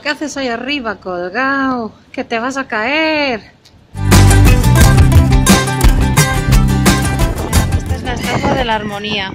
¿qué haces ahí arriba colgado? Que te vas a caer. Esta es la estatua de la armonía.